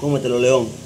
Cómetelo, León.